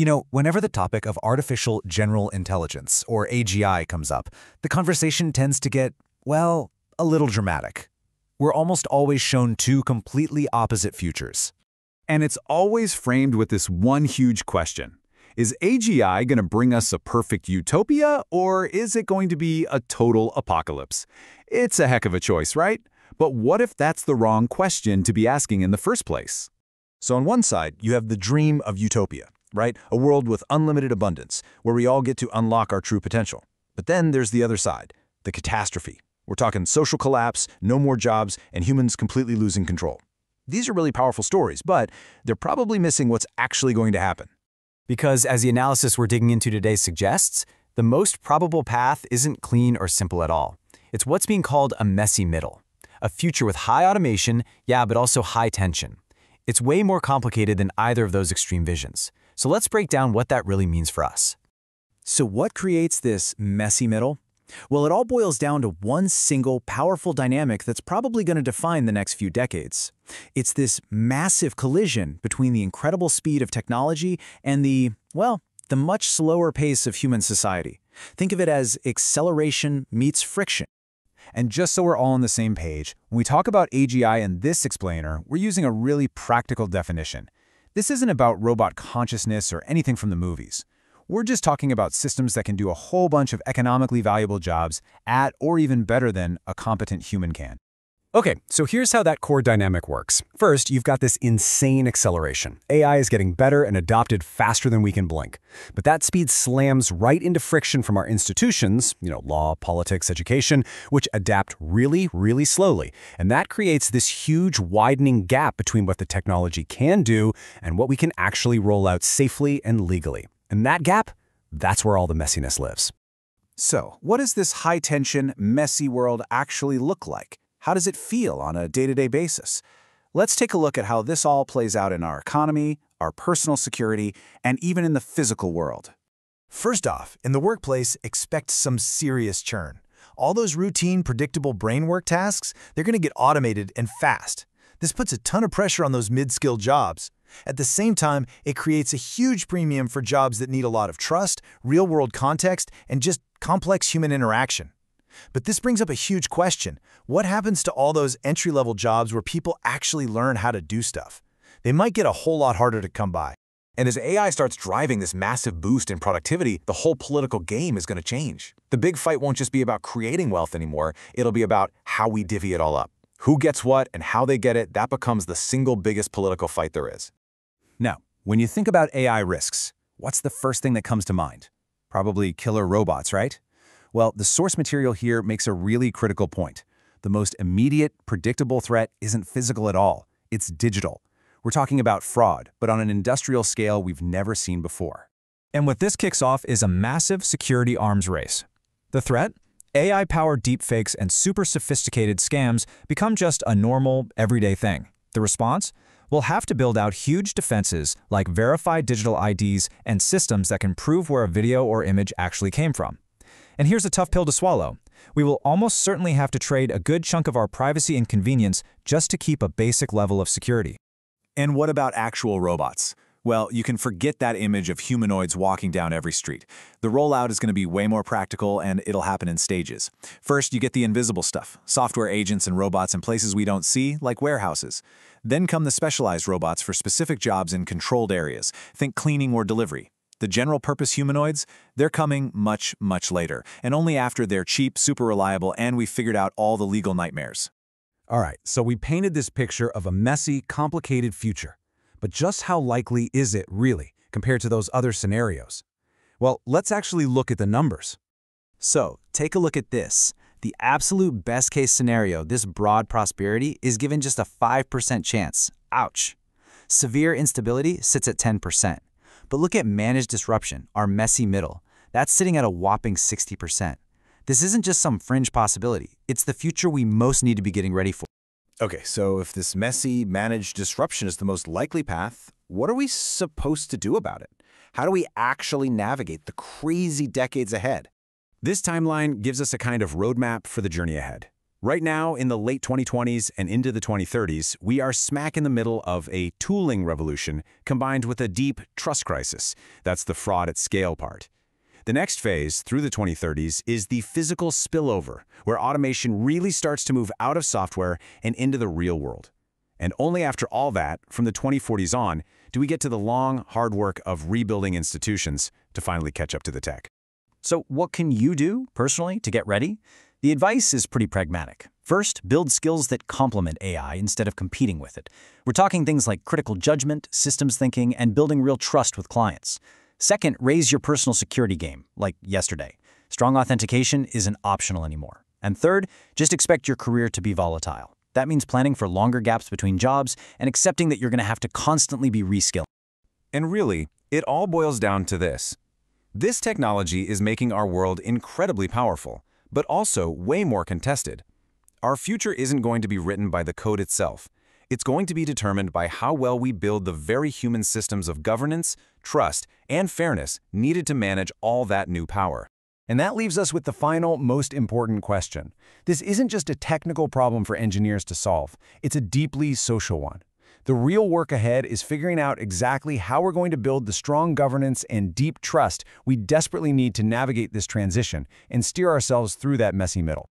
You know, whenever the topic of artificial general intelligence, or AGI, comes up, the conversation tends to get, well, a little dramatic. We're almost always shown two completely opposite futures. And it's always framed with this one huge question. Is AGI going to bring us a perfect utopia, or is it going to be a total apocalypse? It's a heck of a choice, right? But what if that's the wrong question to be asking in the first place? So on one side, you have the dream of utopia, right? A world with unlimited abundance, where we all get to unlock our true potential. But then there's the other side, the catastrophe. We're talking social collapse, no more jobs, and humans completely losing control. These are really powerful stories, but they're probably missing what's actually going to happen. Because as the analysis we're digging into today suggests, the most probable path isn't clean or simple at all. It's what's being called a messy middle. A future with high automation, yeah, but also high tension. It's way more complicated than either of those extreme visions. So let's break down what that really means for us. So what creates this messy middle? Well, it all boils down to one single powerful dynamic that's probably going to define the next few decades. It's this massive collision between the incredible speed of technology and the, well, the much slower pace of human society. Think of it as acceleration meets friction. And just so we're all on the same page, when we talk about AGI in this explainer, we're using a really practical definition. This isn't about robot consciousness or anything from the movies. We're just talking about systems that can do a whole bunch of economically valuable jobs at or even better than a competent human can. Okay, so here's how that core dynamic works. First, you've got this insane acceleration. AI is getting better and adopted faster than we can blink. But that speed slams right into friction from our institutions, you know, law, politics, education, which adapt really, really slowly. And that creates this huge widening gap between what the technology can do and what we can actually roll out safely and legally. And that gap, that's where all the messiness lives. So, what does this high-tension, messy world actually look like? How does it feel on a day-to-day -day basis? Let's take a look at how this all plays out in our economy, our personal security, and even in the physical world. First off, in the workplace, expect some serious churn. All those routine, predictable brain work tasks, they're going to get automated and fast. This puts a ton of pressure on those mid-skilled jobs. At the same time, it creates a huge premium for jobs that need a lot of trust, real-world context, and just complex human interaction. But this brings up a huge question. What happens to all those entry-level jobs where people actually learn how to do stuff? They might get a whole lot harder to come by. And as AI starts driving this massive boost in productivity, the whole political game is going to change. The big fight won't just be about creating wealth anymore, it'll be about how we divvy it all up. Who gets what and how they get it, that becomes the single biggest political fight there is. Now, when you think about AI risks, what's the first thing that comes to mind? Probably killer robots, right? Well, the source material here makes a really critical point. The most immediate, predictable threat isn't physical at all. It's digital. We're talking about fraud, but on an industrial scale we've never seen before. And what this kicks off is a massive security arms race. The threat? AI-powered deepfakes and super sophisticated scams become just a normal, everyday thing. The response? we'll have to build out huge defenses like verified digital IDs and systems that can prove where a video or image actually came from. And here's a tough pill to swallow. We will almost certainly have to trade a good chunk of our privacy and convenience just to keep a basic level of security. And what about actual robots? Well, you can forget that image of humanoids walking down every street. The rollout is going to be way more practical and it'll happen in stages. First, you get the invisible stuff, software agents and robots in places we don't see, like warehouses. Then come the specialized robots for specific jobs in controlled areas, think cleaning or delivery. The general-purpose humanoids, they're coming much, much later, and only after they're cheap, super reliable, and we've figured out all the legal nightmares. All right, so we painted this picture of a messy, complicated future. But just how likely is it, really, compared to those other scenarios? Well, let's actually look at the numbers. So, take a look at this. The absolute best case scenario, this broad prosperity, is given just a 5% chance. Ouch. Severe instability sits at 10%. But look at managed disruption, our messy middle. That's sitting at a whopping 60%. This isn't just some fringe possibility. It's the future we most need to be getting ready for. Okay, so if this messy, managed disruption is the most likely path, what are we supposed to do about it? How do we actually navigate the crazy decades ahead? This timeline gives us a kind of roadmap for the journey ahead. Right now, in the late 2020s and into the 2030s, we are smack in the middle of a tooling revolution combined with a deep trust crisis. That's the fraud at scale part. The next phase, through the 2030s, is the physical spillover, where automation really starts to move out of software and into the real world. And only after all that, from the 2040s on, do we get to the long, hard work of rebuilding institutions to finally catch up to the tech. So what can you do, personally, to get ready? The advice is pretty pragmatic. First, build skills that complement AI instead of competing with it. We're talking things like critical judgment, systems thinking, and building real trust with clients. Second, raise your personal security game, like yesterday. Strong authentication isn't optional anymore. And third, just expect your career to be volatile. That means planning for longer gaps between jobs and accepting that you're going to have to constantly be reskilling. And really, it all boils down to this. This technology is making our world incredibly powerful but also way more contested. Our future isn't going to be written by the code itself. It's going to be determined by how well we build the very human systems of governance, trust, and fairness needed to manage all that new power. And that leaves us with the final, most important question. This isn't just a technical problem for engineers to solve. It's a deeply social one. The real work ahead is figuring out exactly how we're going to build the strong governance and deep trust we desperately need to navigate this transition and steer ourselves through that messy middle.